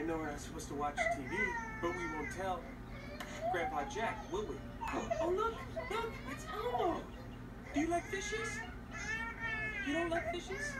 I know we're not supposed to watch TV, but we won't tell Grandpa Jack, will we? Oh, look, look, it's Elmo. Do you like fishes? You don't like fishes?